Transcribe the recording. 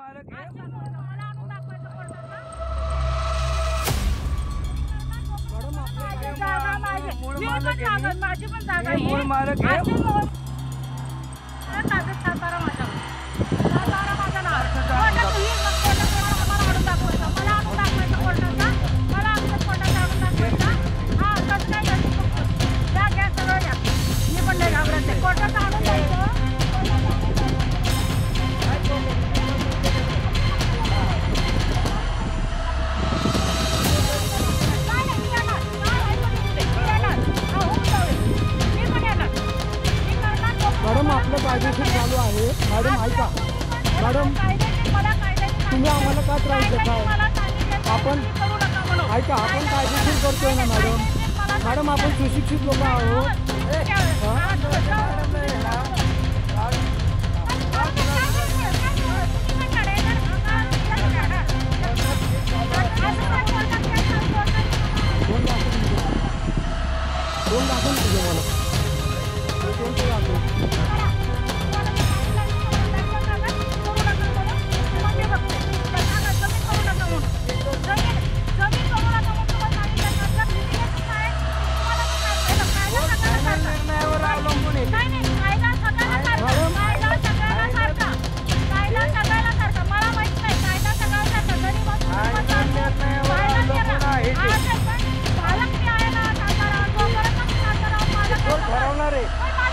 स्मारक आहे. मॅडम आपले मूळ स्मारक आहे? कायदेशीर चालू आहे. मॅडम ऐका. मॅडम तुम्ही आम्हाला का त्रास देताय? आपण ऐका आपण कायदेशीर करतोय ना मॅडम. मॅडम आपण सुशिक्षित लोक आहोत. ย